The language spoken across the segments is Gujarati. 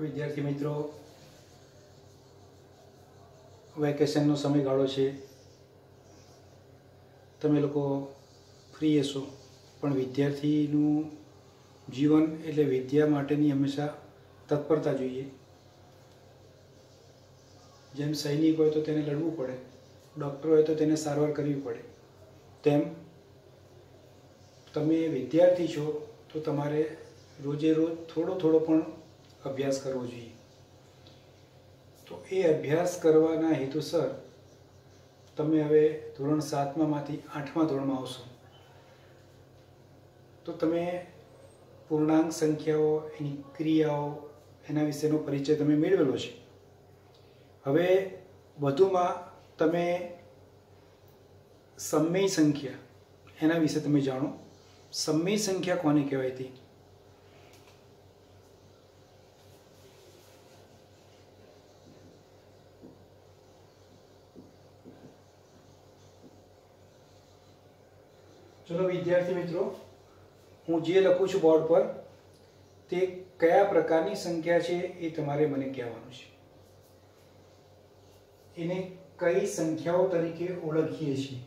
વિદ્યાર્થી મિત્રો, વેકેશનનો સમયગાળો છે. તમે લોકો ફ્રી હશો. પણ વિદ્યાર્થીનું જીવન એટલે વિદ્યા માટેની હંમેશા તત્પરતા જોઈએ. જેમ સૈનિક હોય તો તેને લડવું પડે. ડૉક્ટર હોય તો તેને સારવાર કરવી પડે. તેમ તમે વિદ્યાર્થી છો તો તમારે રોજે રોજ થોડો થોડો પણ અભ્યાસ કરવો જોઈએ. તો એ અભ્યાસ કરવાના હેતુસર તમે હવે ધોરણ સાતમાંથી આઠમા ધોરણમાં આવશો. તો તમે પૂર્ણાંક સંખ્યાઓ, એની ક્રિયાઓ, એના વિશેનો પરિચય તમે મેળવેલો છે. હવે વધુમાં તમે સમય સંખ્યા, એના વિશે તમે જાણો. સમય સંખ્યા કોને કહેવાય હતી ચલો વિદ્યાર્થી મિત્રો, હું જે લખું છું બોર્ડ પર, તે કયા પ્રકારની સંખ્યા છે એ તમારે મને કહેવાનું છે. એને કઈ સંખ્યાઓ તરીકે ઓળખીએ છીએ?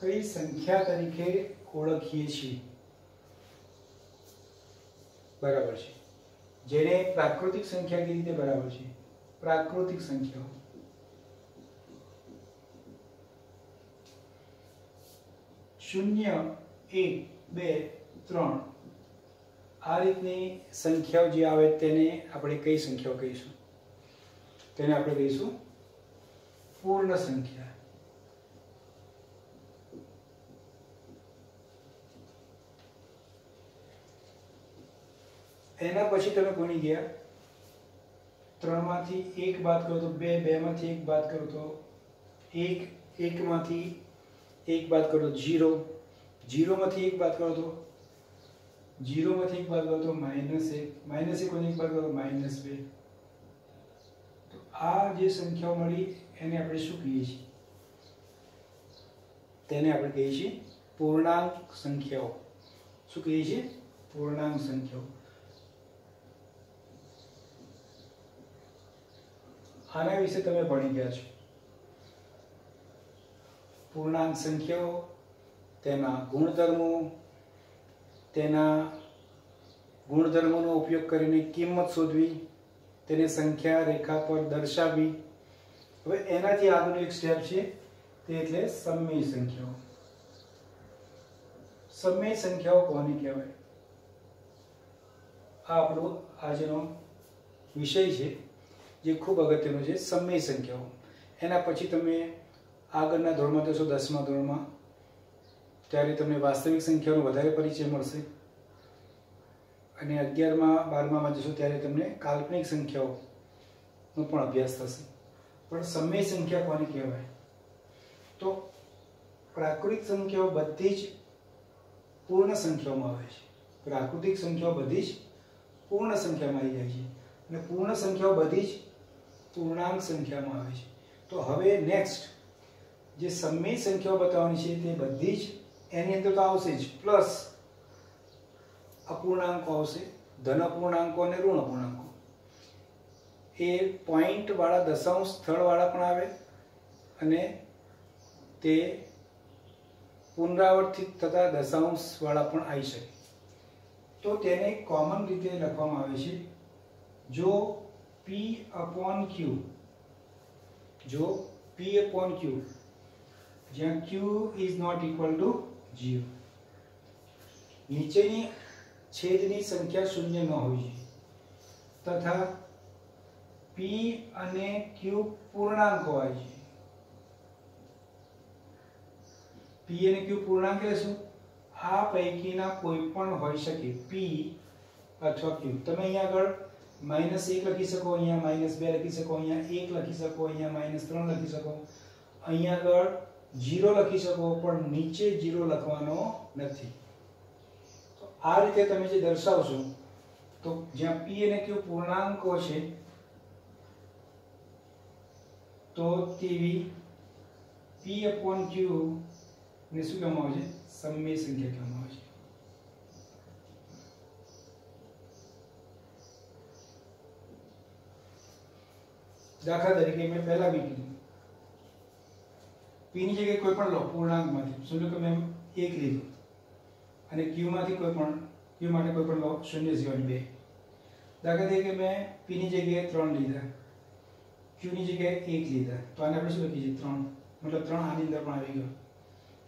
કઈ સંખ્યા તરીકે ઓળખીએ છીએ? બરાબર છે. જેને પ્રાકૃતિક સંખ્યા કેવી રીતે બરાબર છે. પ્રાકૃતિક સંખ્યાઓ. શૂન્ય એક બે ત્રણ. આ રીતની સંખ્યાઓ જે આવે તેને આપણે કઈ સંખ્યાઓ કહીશું? તેને આપણે કહીશું પૂર્ણ સંખ્યા. એના પછી તમે ગણી ગયા? ત્રણમાંથી એક બાદ કરો તો બે, બેમાંથી એક બાદ કરો તો એક, એકમાંથી એક બાદ કરો જીરો. જીરોમાંથી એક બાદ કરો તો? જીરોમાંથી એક બાદ કરો તો માઇનસ એક. માઇનસ એકમાંથી એક બાદ કરો માઇનસ બે. તો આ જે સંખ્યાઓ મળી એને આપણે શું કહીએ છીએ? તેને આપણે કહીએ છીએ પૂર્ણાંક સંખ્યાઓ. શું કહીએ છીએ? પૂર્ણાંક સંખ્યાઓ. આના વિશે તમે ભણી ગયા છો. પૂર્ણાંક સંખ્યાઓ, તેના ગુણધર્મો, તેના ગુણધર્મોનો ઉપયોગ કરીને કિંમત શોધવી, તેને સંખ્યા રેખા પર દર્શાવવી. હવે એનાથી આગળનું એક સ્ટેપ છે, તે એટલે સમય સંખ્યાઓ. સમય સંખ્યાઓ કોને કહેવાય? આ આપણો આજનો વિષય છે, જે ખૂબ અગત્યનો છે, સમય સંખ્યાઓ. એના પછી તમે આગળના ધોરણમાં જશો, દસમા ધોરણમાં. ત્યારે તમને વાસ્તવિક સંખ્યાનો વધારે પરિચય મળશે. અને અગિયારમાં બારમામાં જશો, ત્યારે તમને કાલ્પનિક સંખ્યાઓનો પણ અભ્યાસ થશે. પણ સમય સંખ્યા કોને કહેવાય? તો પ્રાકૃતિક સંખ્યાઓ બધી જ પૂર્ણ સંખ્યાઓમાં આવે છે. પ્રાકૃતિક સંખ્યાઓ બધી જ પૂર્ણ સંખ્યામાં આવી જાય છે. અને પૂર્ણ સંખ્યાઓ બધી જ પૂર્ણાંક સંખ્યામાં આવે છે. તો હવે નેક્સ્ટ જે સમય સંખ્યાઓ બતાવવાની છે તે બધી જ એની અંદર તો આવશે જ. પ્લસ અપૂર્ણાંકો આવશે, ધન અપૂર્ણાંકો અને ઋણ અપૂર્ણાંકો. એ પોઈન્ટવાળા દશાંશ સ્થળવાળા પણ આવે અને તે પુનરાવર્તિત થતા દશાંશવાળા પણ આવી શકે. તો તેને કોમન રીતે લખવામાં આવે છે, જો પી અપોન ક્યુ જો પી અપોન q જ્યાં q is not equal to 0 નીચેની છેદની સંખ્યા શૂન્ય ન હોવી જોઈએ તથા p અને q પૂર્ણાંક હોવા જોઈએ p અને q પૂર્ણાંક લેશું આ પૈકીના કોઈ પણ હોઈ શકે p અથવા q તમે અહીંયા આગળ માઇનસ એક લખી શકો અહીંયા માઇનસ બે લખી શકો અહીંયા એક લખી શકો અહીંયા માઇનસ ત્રણ લખી શકો અહીંયા આગળ જીરો લખી શકો, પણ નીચે જીરો લખવાનો નથી. તો આ રીતે તમે જે દર્શાવશો, તો જ્યાં પી અને ક્યુ પૂર્ણાંકો છે, તો તેવી પી અપોન ક્યુ ને શું કહેવામાં આવે છે? સમય સંખ્યા કહેવામાં આવે છે. દાખલા તરીકે મેં પહેલા બી કીધું. પી ની જગ્યાએ કોઈ પણ લો, પૂર્ણાંકમાંથી. સમજો કે મેં એક લીધું. અને q માંથી કોઈ પણ, q માટે કોઈ પણ લો, શૂન્ય સિવાય બે. દાખલા તરીકે મેં p ની જગ્યાએ ત્રણ લીધા. Q ની જગ્યાએ એક લીધા. તો આને આપણે શું લખીએ છીએ ત્રણ. મતલબ ત્રણ આની અંદર પણ આવી ગયો.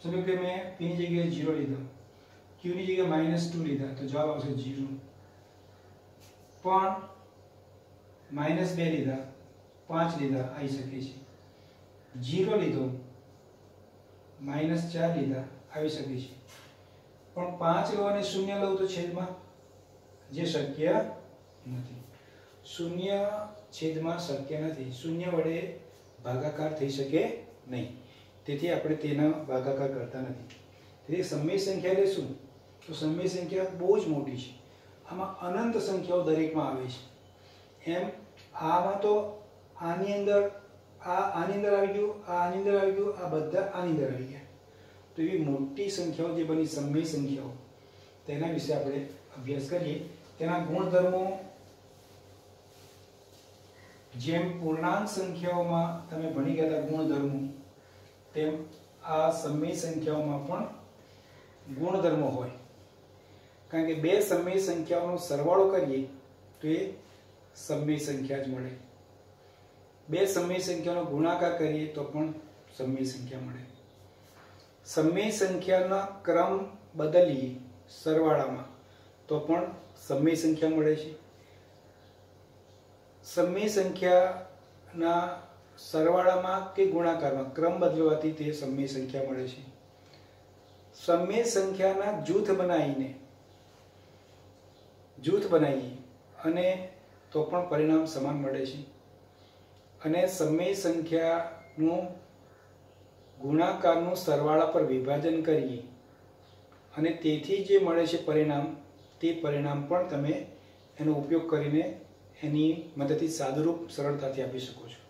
સમજો કે મેં p ની જગ્યાએ જીરો લીધો. Q ની જગ્યાએ માઇનસ ટુ લીધા. તો જવાબ આવશે ઝીરો પણ માઇનસ બે લીધા. પાંચ લીધા. આવી શકે છે. જીરો લીધો. માઇનસ ચાર લીધા, આવી શકે છે. પણ પાંચ લો અને શૂન્ય લઉં તો છેદમાં જે શક્ય નથી. શૂન્ય છેદમાં શક્ય નથી. શૂન્ય વડે ભાગાકાર થઈ શકે નહીં. તેથી આપણે તેના ભાગાકાર કરતા નથી. તેથી સમય સંખ્યા લેશું તો સમય સંખ્યા બહુ જ મોટી છે. આમાં અનંત સંખ્યાઓ દરેકમાં આવે છે. એમ, આમાં તો આની અંદર આ આની અંદર આવી ગયું, આ આની અંદર આવી ગયું, આ બધા આની અંદર આવી ગયા. તો એવી મોટી સંખ્યાઓ જે બની, સમય સંખ્યાઓ, તેના વિશે આપણે અભ્યાસ કરીએ. તેના ગુણધર્મો જેમ પૂર્ણાંક સંખ્યાઓમાં તમે ભણી ગયા હતા ગુણધર્મો, તેમ આ સમય સંખ્યાઓમાં પણ ગુણધર્મો હોય. કારણ કે બે સમય સંખ્યાઓનો સરવાળો કરીએ તો એ સમય સંખ્યા જ મળે. બે સમય સંખ્યાનો ગુણાકાર કરીએ તો પણ સમય સંખ્યા મળે. સમય સંખ્યાના ક્રમ બદલીએ સરવાળામાં તો પણ સમય સંખ્યા મળે છે. સમય સંખ્યાના સરવાળામાં કે ગુણાકારમાં ક્રમ બદલવાથી તે સમય સંખ્યા મળે છે. સમય સંખ્યાના જૂથ બનાવીને, જૂથ બનાવીએ અને તો પણ પરિણામ સમાન મળે છે. અને સમય સંખ્યાનું ગુણાકારનું સરવાળા પર વિભાજન કરીએ. અને તેથી જે મળે છે પરિણામ, તે પરિણામ પણ તમે એનો ઉપયોગ કરીને એની મદદથી સાદુરૂપ સરળતાથી આપી શકો છો.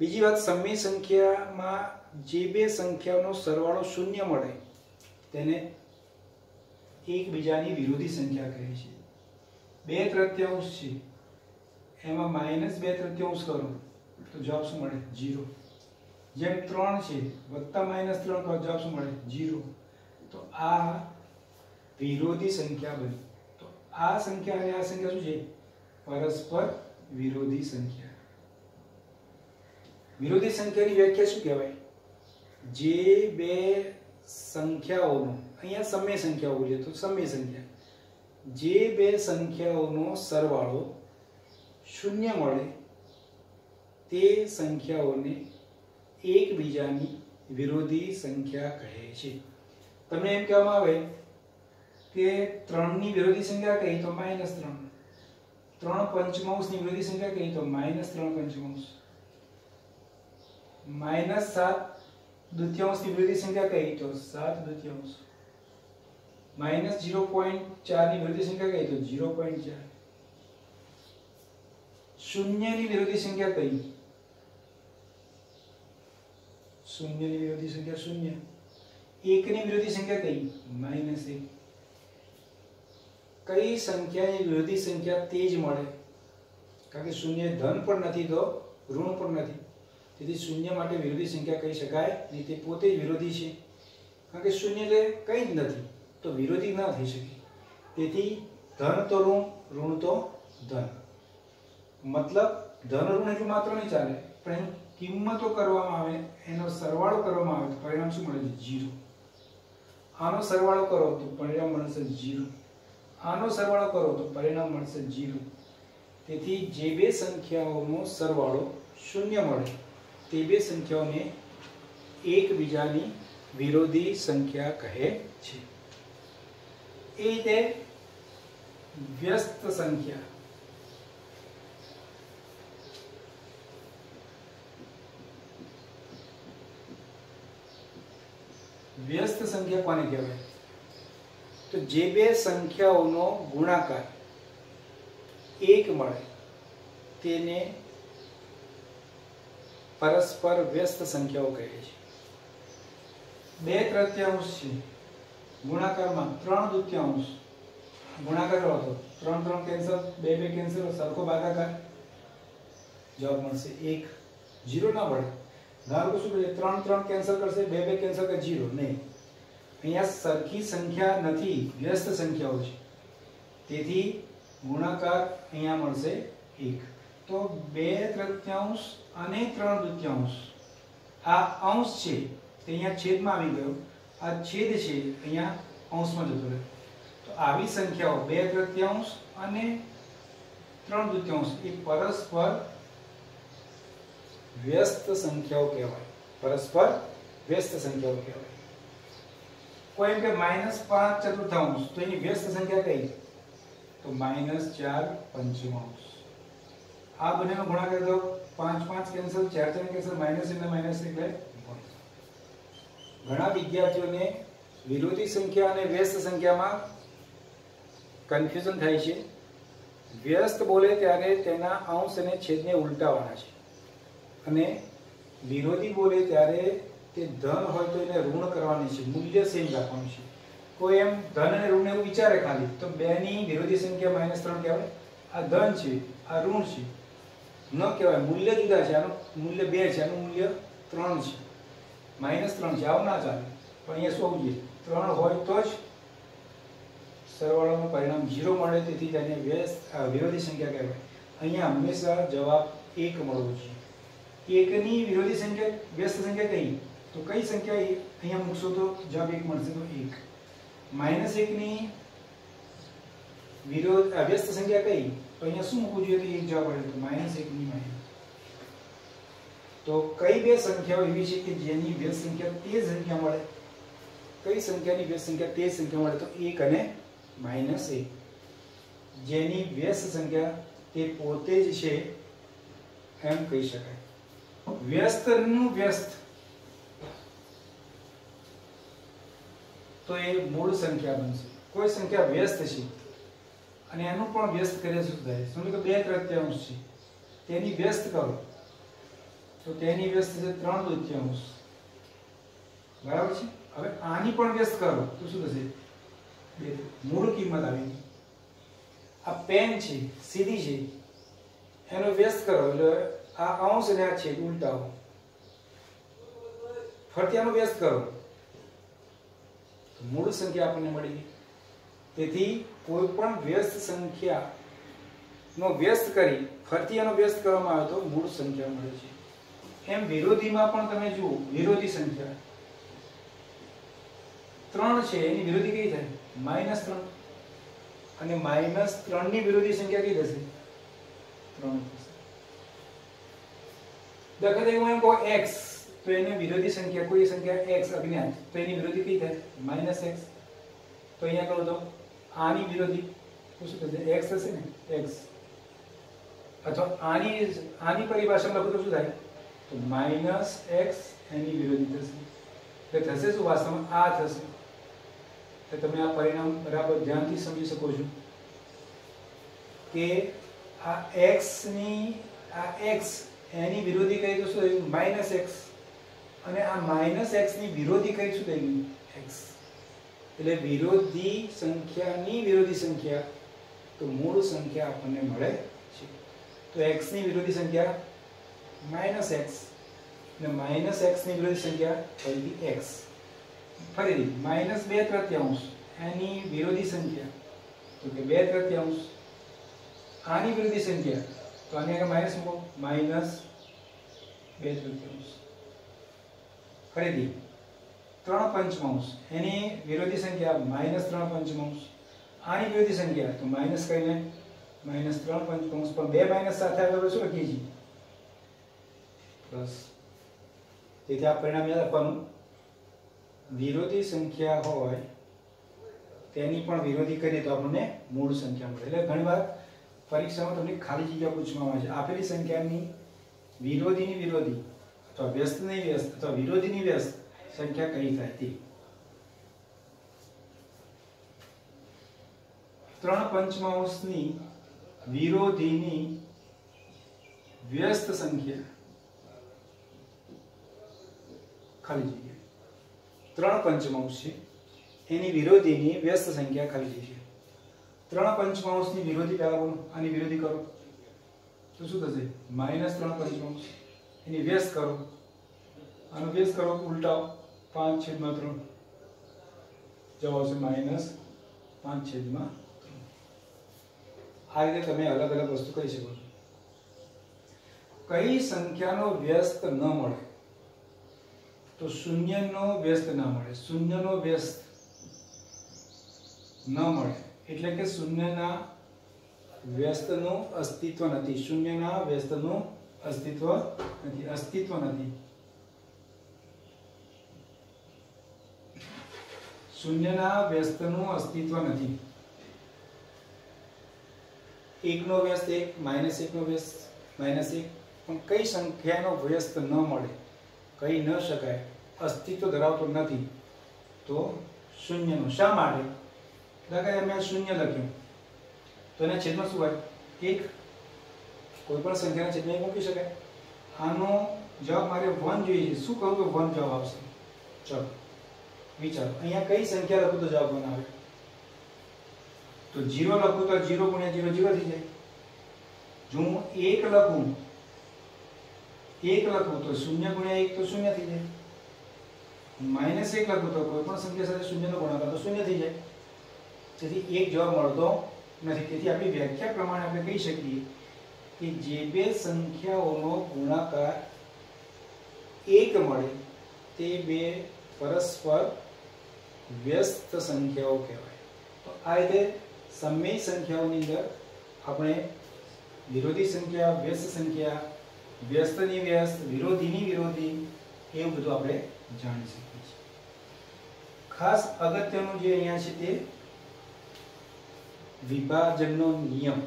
બીજી વાત, સમય સંખ્યામાં જે બે સંખ્યાઓનો સરવાળો શૂન્ય મળે, તેને એકબીજાની વિરોધી સંખ્યા કહે છે. બે તૃત્યાંશ છે. એમાં માઇનસ બે તૃતીયાંશ કરો, તો જવાબ શું મળે? જીરો જેમ ત્રણ છે, વત્તા માઇનસ ત્રણ કરો જવાબ શું મળે? જીરો તો આ વિરોધી સંખ્યા બની. તો આ સંખ્યા અને આ સંખ્યા શું છે? પરસ્પર વિરોધી સંખ્યા. વિરોધી સંખ્યાની વ્યાખ્યા શું કહેવાય? જે બે સંખ્યાઓનો, અહીંયા સમય સંખ્યાઓ બોલીએ તો સમય સંખ્યા. જે બે સંખ્યાઓનો સરવાળો શૂન્ય મળે તે સંખ્યાઓને એકબીજાની વિરોધી સંખ્યા કહે છે. તમને એમ કહેવામાં આવે કે ત્રણની વિરોધી સંખ્યા કહી તો માઇનસ ત્રણ. ત્રણ પંચમાંશની વિરોધી સંખ્યા કહી તો માઇનસ ત્રણ પંચમાંશ. માઇનસ સાત દ્વિતીયાંશની વિરોધી સંખ્યા કહી તો સાત દ્વિતીયાંશ માઇનસ ઝીરો પોઈન્ટ ચારની વિરોધી સંખ્યા કહી તો ઝીરો પોઈન્ટ ચાર. શૂન્યની વિરોધી સંખ્યા કઈ શૂન્યની વિરોધી સંખ્યા શૂન્ય એકની વિરોધી સંખ્યા કઈ માઇનસ એક કઈ સંખ્યાની વિરોધી સંખ્યા તે જ મળે કારણ કે શૂન્ય ધન પણ નથી તો ઋણ પણ નથી તેથી શૂન્ય માટે વિરોધી સંખ્યા કહી શકાય નહીં તે પોતે વિરોધી છે કારણ કે શૂન્ય એટલે કંઈ જ નથી તો વિરોધી ના થઈ શકે તેથી ધન તો ઋણ ઋણ તો ધન મતલબ ધન ઋણ એટલું માત્ર નહીં ચાલે, પણ એની કિંમતો કરવામાં આવે, એનો સરવાળો કરવામાં આવે તો પરિણામ શું મળે છે? જીરો આનો સરવાળો કરો તો પરિણામ મળશે જીરો આનો સરવાળો કરો તો પરિણામ મળશે જીરો તેથી જે બે સંખ્યાઓનો સરવાળો શૂન્ય મળે, તે બે સંખ્યાઓને એકબીજાની વિરોધી સંખ્યા કહે છે. એ રીતે વ્યસ્ત સંખ્યા વ્યસ્ત સંખ્યા કોને કહેવાય? તો જે બે સંખ્યાઓનો ગુણાકાર એક મળે, તેને પરસ્પર વ્યસ્ત સંખ્યાઓ કહે છે. બે તૃતીયાંશ છે. ગુણાકારમાં ત્રણ તૃતીયાંશ. ગુણાકાર કરો ત્રણ ત્રણ કેન્સલ, બે બે કેન્સલ, સરખો ભાગાકાર. જવાબ મળશે એક. જીરો ના મળે. ધારો કે શું કહે ત્રણ ત્રણ કેન્સલ કરશે, બે બે કેન્સલ કરે જીરો નહીં. અહીંયા સરખી સંખ્યા નથી, વ્યસ્ત સંખ્યાઓ છે. તેથી ગુણાકાર અહીંયા મળશે એક. તો બે તૃત્યાંશ અને ત્રણ દૃત્યાંશ આ અંશ છે, તે અહીંયા છેદમાં આવી ગયો. આ છેદ છે, અહીંયા અંશમાં જતો રહે તો આવી સંખ્યાઓ, બે તૃત્યાંશ અને ત્રણ દૃત્યાંશ એ પરસ્પર વ્યસ્ત સંખ્યાઓ કહેવાય. પરસ્પર વ્યસ્ત સંખ્યાઓ કહેવાય. કોઈ એમ કે માઇનસ પાંચ ચતુર્થાંશ, તો એની વ્યસ્ત સંખ્યા કઈ? તો માઇનસ ચાર પંચમાંશ. આ બંનેનો ગુણાકાર દો પાંચ પાંચ કેન્સલ ચાર ચાર કેન્સલ માઇનસ એટલે માઇનસ એટલે ઘણા વિદ્યાર્થીઓને વિરોધી સંખ્યા અને વ્યસ્ત સંખ્યામાં કન્ફ્યુઝન થાય છે. વ્યસ્ત બોલે ત્યારે તેના અંશ અને છેદને ઉલટાવાના છે. અને વિરોધી બોલે ત્યારે તે ધન હોય તો એને ઋણ કરવાની છે, મૂલ્ય સેમ રાખવાનું છે. કોઈ એમ ધન અને ઋણ એવું વિચારે ખાલી, તો બે ની વિરોધી સંખ્યા માઇનસ ત્રણ કહેવાય. આ ધન છે, આ ઋણ છે. ન કહેવાય, મૂલ્ય જુદા છે, આનું મૂલ્ય બે છે, આનું મૂલ્ય ત્રણ છે. માઇનસ ત્રણ છે, આવું ના ચાલે. પણ અહીંયા શું જોઈએ? ત્રણ હોય તો જ સરવાળાનું પરિણામ ઝીરો મળે, તેથી તેને વિરોધી સંખ્યા કહેવાય. અહીંયા હંમેશા જવાબ એક મળવો જોઈએ. એકની વિરોધી સંખ્યા વ્યસ્ત સંખ્યા કઈ તો કઈ સંખ્યા અહીંયા મૂકશો તો જવાબ એક મળશે તો એક માઇનસ એકની વિરોધ વ્યસ્ત સંખ્યા કઈ તો અહીંયા શું મૂકવું જોઈએ તો એક જવાબ મળે તો માઇનસ એકની માઇનસ તો કઈ બે સંખ્યાઓ એવી છે કે જેની વ્યસ્ત સંખ્યા તે સંખ્યા મળે કઈ સંખ્યાની વ્યસ્ત સંખ્યા તે સંખ્યા મળે તો એક અને માઇનસ એક જેની વ્યસ્ત સંખ્યા તે પોતે જ છે એમ કહી શકાય વ્યસ્તનું વ્યસ્ત. તો એ મૂળ સંખ્યા બનશે. કોઈ સંખ્યા વ્યસ્ત છે, અને એનું પણ વ્યસ્ત કરીએ શું થાય. શું કે બે તૃતીયાંશ છે? તેની વ્યસ્ત કરો. તો તેની વ્યસ્ત છે ત્રણ તૃતીયાંશ બરાબર છે? હવે આની પણ વ્યસ્ત કરો. તો શું થશે? બે મૂળ કિંમત આવી આ પેન છે સીધી છે, એનો વ્યસ્ત કરો. એટલે આ અંશ અને આ છેદ ઉલટાવો ફરતી આનો વ્યસ્ત કરો. મૂળ સંખ્યા આપણને મળી તેથી કોઈ પણ વ્યસ્ત સંખ્યા નો વ્યસ્ત કરી ફરતી આનો વ્યસ્ત કરવામાં આવે તો મૂળ સંખ્યા મળે છે. એમ વિરોધીમાં પણ તમે જુઓ, વિરોધી સંખ્યા. ત્રણ છે, એની વિરોધી કઈ થાય? માઇનસ ત્રણ. અને માઇનસ ત્રણની વિરોધી સંખ્યા કઈ થશે? ત્રણ. દાખલા તરીકે હું એમ કહું x તો એની વિરોધી સંખ્યા કોઈ સંખ્યા x અજ્ઞાત તો એની વિરોધી કઈ થાય માઇનસ x તો અહીંયા કહો તો આની વિરોધી તો શું થશે x થશે ને x અથવા આની આની પરિભાષામાં લખો તો શું થાય તો માઇનસ એક્સ એની વિરોધી થશે એટલે થશે શું વાસ્તવમાં આ થશે તો તમે આ પરિણામ બરાબર ધ્યાનથી સમજી શકો છો કે આ એક્સની આ x એની વિરોધી કઈ તો શું માઇનસ એક્સ. અને આ માઇનસ એક્સની વિરોધી કઈ શું થઈ ગયું? એક્સ. એટલે વિરોધી સંખ્યાની વિરોધી સંખ્યા. તો મૂળ સંખ્યા આપણને મળે છે. તો એક્સની વિરોધી સંખ્યા માઇનસ એક્સ. અને માઇનસ એક્સની વિરોધી સંખ્યા ફરીથી એક્સ. ફરીથી, માઇનસ બે તૃત્યાંશ, એની વિરોધી સંખ્યા. તો કે બે તૃત્યાંશ. આની વિરોધી સંખ્યા. તો આની આગળ માઇનસ મૂકો. માઇનસ બે તૃતીયાંશ ફરીથી ત્રણ પંચમાંશ. એની વિરોધી સંખ્યા માઇનસ ત્રણ પંચમાંશ. આની વિરોધી સંખ્યા, તો માઇનસ કહીને માઇનસ ત્રણ પંચમાંશ, પણ બે માઇનસ સાથે આગળ શું લખીએ છીએ પ્લસ તેથી આ પરિણામ યાદ રાખવાનું. વિરોધી સંખ્યા હોય, તેની પણ વિરોધી કરીએ તો આપણને મૂળ સંખ્યા મળે. એટલે ઘણીવાર પરીક્ષામાં તમને ખાલી જગ્યા પૂછવામાં આવે છે. આપેલી સંખ્યાની વિરોધીની વિરોધી. અથવા વ્યસ્તની વ્યસ્ત અથવા વિરોધીની વ્યસ્ત સંખ્યા કઈ થાય તે. ત્રણ પંચમાંશની વિરોધીની વ્યસ્ત સંખ્યા ખાલી જગ્યા. ત્રણ પંચમાંશ છે. એની વિરોધીની વ્યસ્ત સંખ્યા ખાલી જગ્યા. ત્રણ પંચમાંશની વિરોધી પહેલા બોલો. આની વિરોધી કરો. તો શું થશે? માઇનસ ત્રણ પંચમાંશ એની વ્યસ્ત કરો. આનો વ્યસ્ત કરો, ઉલટાવો. પાંચ છેદમાં ત્રણ. જવાબ આવશે માઇનસ પાંચ છેદમાં આ રીતે તમે અલગ અલગ વસ્તુ કરી શકો છો. કઈ સંખ્યાનો વ્યસ્ત ન મળે? તો શૂન્યનો વ્યસ્ત ના મળે. શૂન્યનો વ્યસ્ત ન મળે. એટલે કે શૂન્યના વ્યસ્તનું અસ્તિત્વ નથી શૂન્યના વ્યસ્તનું અસ્તિત્વ નથી અસ્તિત્વ નથી શૂન્યના વ્યસ્તનું અસ્તિત્વ નથી એકનો વ્યસ્ત એક માઇનસ એકનો વ્યસ્ત માઇનસ એક પણ કઈ સંખ્યાનો વ્યસ્ત ન મળે કહી ન શકાય અસ્તિત્વ ધરાવતો નથી તો શૂન્યનું શા માટે દાખલા અમે શૂન્ય લખ્યું તો એના છેદમાં શું હોય? એક, કોઈ પણ સંખ્યાના છેદમાં એક મૂકી શકાય. આનો જવાબ મારે વન જોઈએ છે. શું કહું તો વન જવાબ આવશે ચલો, વિચારો. અહીંયા કઈ સંખ્યા લખું તો જવાબ વન આવે. તો જીરો લખું તો જીરો ગુણ્યા જીરો જીરો થઈ જાય. જો હું એક લખું એક લખું તો શૂન્ય ગુણ્યા એક તો શૂન્ય થઈ જાય. માઇનસ એક લખું તો કોઈ પણ સંખ્યા સાથે શૂન્યનો ગુણાકાર તો શૂન્ય થઈ જાય. જેથી એક જવાબ મળતો નથી. તેથી આપણી વ્યાખ્યા પ્રમાણે આપણે કહી શકીએ કે જે બે સંખ્યાઓનો ગુણાકાર એક મળે, તે બે પરસ્પર વ્યસ્ત સંખ્યાઓ કહેવાય. તો આ રીતે સમય સંખ્યાઓની અંદર આપણે વિરોધી સંખ્યા, વ્યસ્ત સંખ્યા, વ્યસ્તની વ્યસ્ત, વિરોધીની વિરોધી, એવું બધું આપણે જાણી શકીએ છીએ. ખાસ અગત્યનું જે અહીંયા છે તે વિભાજનનો નિયમ.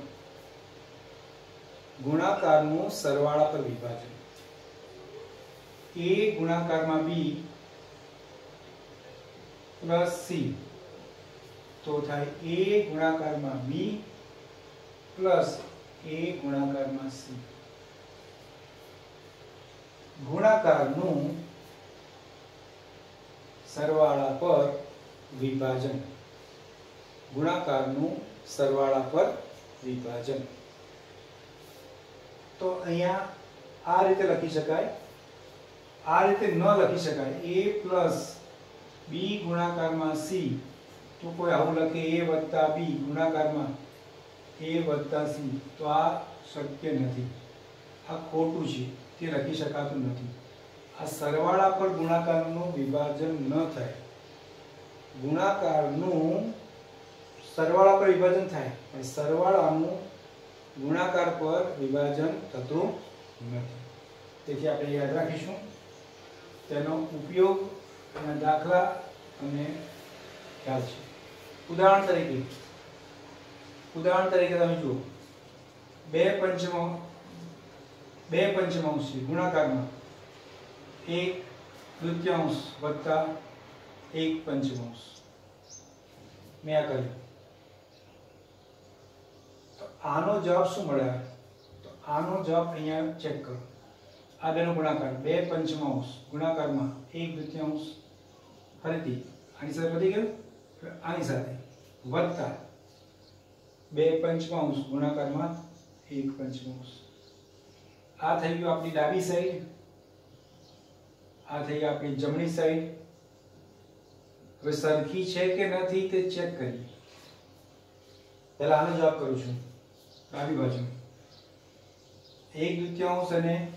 ગુણાકારનું સરવાળા પર વિભાજન. એ ગુણાકારમાં બી પ્લસ સી. તો થાય એ ગુણાકારમાં બી પ્લસ એ ગુણાકારમાં સી. ગુણાકારનું સરવાળા પર વિભાજન. ગુણાકારનું સરવાળા પર વિભાજન. તો અહીંયા આ રીતે લખી શકાય. આ રીતે ન લખી શકાય. a પ્લસ b ગુણાકારમાં c તો કોઈ આવું લખે a વત્તા b ગુણાકારમાં a વત્તા c તો આ શક્ય નથી. આ ખોટું છે. તે લખી શકાતું નથી. આ સરવાળા પર ગુણાકારનું વિભાજન ન થાય. ગુણાકારનું સરવાળા પર વિભાજન થાય. પણ સરવાળાનું ગુણાકાર પર વિભાજન થતું નથી. તેથી આપણે યાદ રાખીશું. તેનો ઉપયોગ અને દાખલા અને ખ્યાલ છે. ઉદાહરણ તરીકે ઉદાહરણ તરીકે તમે જુઓ. બે પંચમો, બે પંચમાંશ ગુણાકારમાં. એક તૃતીયાંશ વત્તા એક પંચમાંશ. મેં આ કર્યું. આનો જવાબ શું મળે? તો આનો જવાબ અહીંયા ચેક કરો. આ બેનો ગુણાકાર, બે પંચમાંશ ગુણાકારમાં એક દ્વિતીયાંશ ફરીથી, આની સાથે વધી ગયું? આની સાથે. વત્તા બે પંચમાંશ ગુણાકારમાં એક પંચમાંશ આ થઈ ગયું આપણી ડાબી સાઈડ આ થઈ ગયું આપણી જમણી સાઈડ હવે સરખી છે કે નથી તે ચેક કરીએ. પહેલાં આનો જવાબ કરું છું. ડાબી બાજુ. એક દ્વિતીયાંશ અને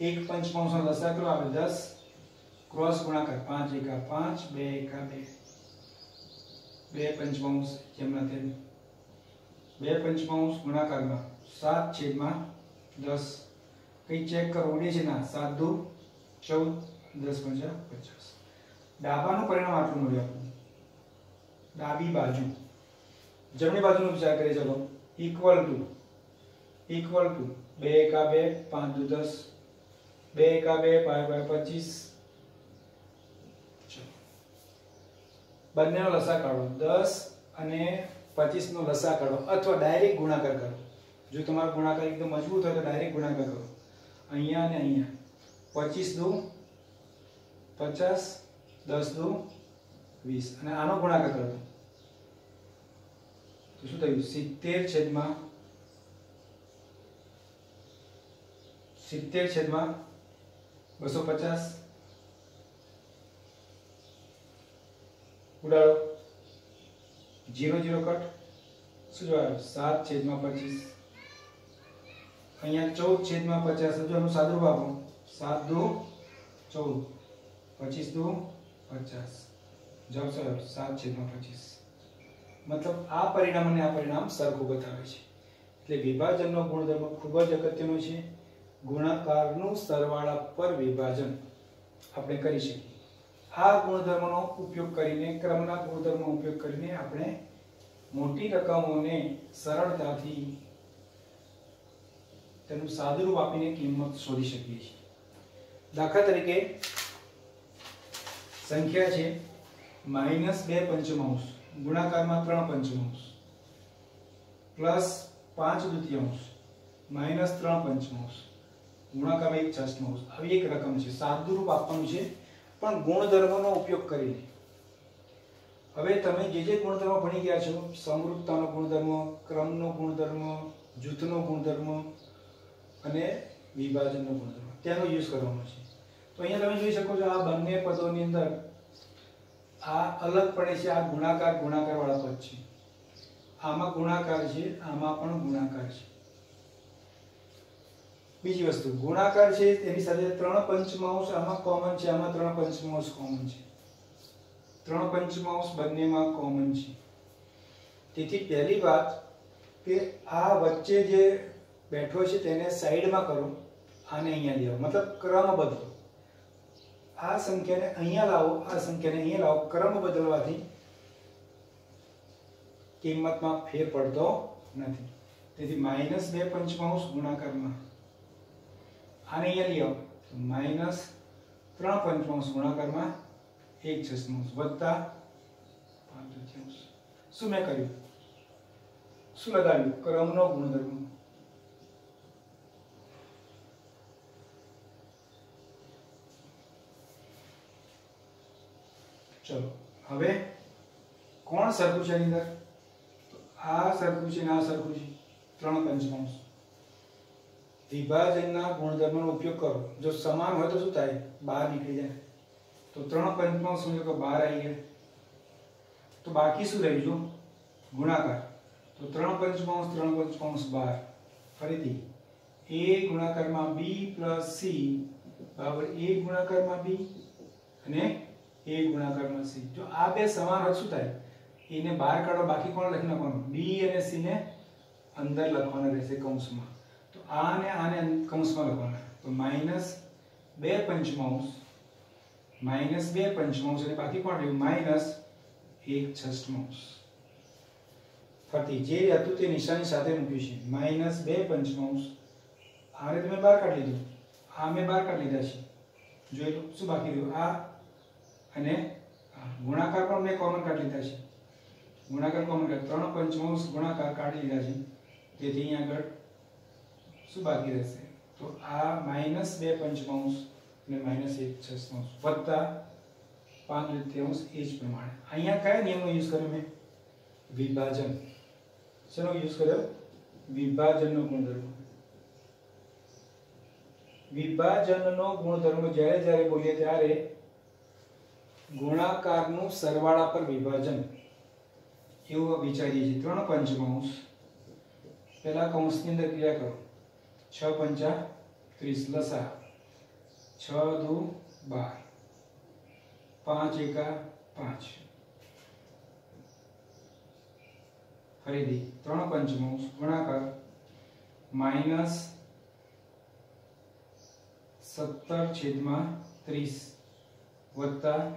એક પંચમાંશનો લસા કરો આપણે દસ. ક્રોસ ગુણાકાર પાંચ એકા પાંચ, બે એકા બે. બે પંચમાંશ જેમના તેમ. બે પંચમાંશ ગુણાકારમાં સાત છેદમાં દસ. કંઈ ચેક કરો ઉડે છે ના સાત દુ ચૌદ, દસ પંચા પચાસ. ડાબાનું પરિણામ આટલું મળ્યું આપણું ડાબી બાજુ. જમણી બાજુનો વિચાર કરી ચલો. ઇક્વલ ટુ ઇક્વલ ટુ બે એકા બે, પાંચ દુ દસ. બે એકા બે, પાંચ પાંચ પચીસ. બંનેનો લસા કાઢો. દસ અને પચીસનો લસા કાઢો. અથવા ડાયરેક્ટ ગુણાકાર કરો. જો તમારો ગુણાકાર એકદમ મજબૂત હોય તો ડાયરેક્ટ ગુણાકાર કરો. અહીંયા અને અહીંયા. પચીસ દુ પચાસ દસ દુ વીસ. અને આનો ગુણાકાર કરો. તો શું થયું સિત્તેર છેદમાં સિત્તેર છેદમાં બસો પચાસ ઉડાડો જીરો જીરો કટ શું જવાબ સાત છેદમાં પચીસ અહીંયા ચૌદ છેદમાં પચાસ હજુ એનું સાદું આપો સાત દો ચૌદ પચીસ દો પચાસ જવાબ સાહેબ સાત છેદમાં પચીસ મતલબ આ પરિણામ અને આ પરિણામ સરખું બતાવે છે. એટલે વિભાજનનો ગુણધર્મ ખૂબ જ અગત્યનો છે. ગુણાકારનું સરવાળા પર વિભાજન આપણે કરી શકીએ. આ ગુણધર્મનો ઉપયોગ કરીને, ક્રમના ગુણધર્મનો ઉપયોગ કરીને આપણે મોટી રકમોને સરળતાથી તેનું સાદુરૂપ આપીને કિંમત શોધી શકીએ છીએ. દાખલા તરીકે સંખ્યા છે માઇનસ બે પંચમાંશ. ગુણાકારમાં ત્રણ પંચમાંશ. પ્લસ પાંચ દ્વિતીયાંશ. માઇનસ ત્રણ પંચમાંશ. ગુણાકારમાં એક છઠ્ઠાંશ આવી એક રકમ છે. સાદુરૂપ આપવાનું છે, પણ ગુણધર્મનો ઉપયોગ કરીને. હવે તમે જે જે ગુણધર્મ ભણી ગયા છો સમૃદ્ધતાનો ગુણધર્મ, ક્રમનો ગુણધર્મ, જૂથનો ગુણધર્મ અને વિભાજનનો ગુણધર્મ તેનો યુઝ કરવાનો છે. તો અહીંયા તમે જોઈ શકો છો, આ બંને પદોની અંદર આ અલગ પડે છે, આ ગુણાકાર ગુણાકાર વાળા પદ છે. આમાં ગુણાકાર છે, આમાં પણ ગુણાકાર છે. બીજી વસ્તુ, ગુણાકાર છે એની સાથે ત્રણ પંચમાંશ આમાં કોમન છે, આમાં ત્રણ પંચમાંશ કોમન છે. ત્રણ પંચમાંશ બંનેમાં કોમન છે. તેથી પહેલી વાત કે આ વચ્ચે જે બેઠો છે, તેને સાઈડમાં કરો, આને અહીંયા લેવો મતલબ ક્રમ બદલો આ સંખ્યાને અહીંયા લાવો, આ સંખ્યાને અહીંયા લાવો. ક્રમ બદલવાથી કિંમતમાં ફેર પડતો નથી. તેથી માઇનસ બે પંચમાંશ ગુણાકારમાં. આને અહીંયા લઈ આવો. માઇનસ ત્રણ પંચમાંશ ગુણાકારમાં એક છસમાંશ વત્તા પાંચ શું મેં કર્યું? શું લગાવ્યું ક્રમનો ગુણધર્મ. ચલો, હવે કોણ સરખું છે અંદર? આ સરખું છે ને આ સરખું છે? ત્રણ પંચમાંશ. વિભાજનના ગુણધર્મનો ઉપયોગ કરો. જો સમાન હોય તો શું થાય? બહાર નીકળી જાય. તો ત્રણ પંચમાંશ સમજો કે બહાર આવી ગયા. તો બાકી શું રહ્યું જો ગુણાકાર. તો ત્રણ પંચમાંશ ત્રણ પંચમાંશ બાર ફરીથી. એ ગુણાકારમાં બી પ્લસ સી, બરાબર, એ ગુણાકારમાં બી અને a ગુણાકારમાં c જો આ બે સમાન શું થાય? એને બહાર કાઢો બાકી કોણ લખી નાખવાનું? B અને c ને અંદર લખવાના રહેશે કૌંસમાં. તો આ અને આને કૌંસમાં લખવાના. તો માઇનસ બે પંચમાંશ, માઇનસ બે પંચમાંશ અને બાકી કોણ રહ્યું? માઇનસ એક છષ્ટમાંશ ફરતી જે હતું તે નિશાની સાથે મૂક્યું છે. માઇનસ બે પંચમાંશ. આને તમે બહાર કાઢી લીધું. આ મેં બહાર કાઢી લીધા છે. જોઈ લો, શું બાકી રહ્યું? આ અને. ગુણાકાર પણ મેં કોમન કાઢી લીધા છે. ગુણાકાર કોમન કાઢ, ત્રણ પંચમાંશ ગુણાકાર કાઢી લીધા છે. તેથી અહીંયા આગળ શું બાકી રહેશે? તો આ માઇનસ બે પંચમાંશ અને માઇનસ એક છસમાંશ વત્તા પાંચ તૃતીયાંશ એ જ પ્રમાણે. અહીંયા કયા નિયમનો યુઝ કર્યો મેં? વિભાજન. શેનો યુઝ કર્યો? વિભાજનનો ગુણધર્મ. વિભાજનનો ગુણધર્મ જ્યારે જ્યારે બોલીએ ત્યારે ગુણાકારનું સરવાળા પર વિભાજન. એવું વિચારીએ છીએ. ત્રણ પંચમાંશ. પહેલા કૌંસની અંદર ક્રિયા કરો. છ પંચા ત્રીસ. લસા. છ દુ બાર. પાંચ એકા પાંચ. ફરીથી ત્રણ પંચમાંશ. ગુણાકાર. માઇનસ સત્તર છેદમાં ત્રીસ વત્તા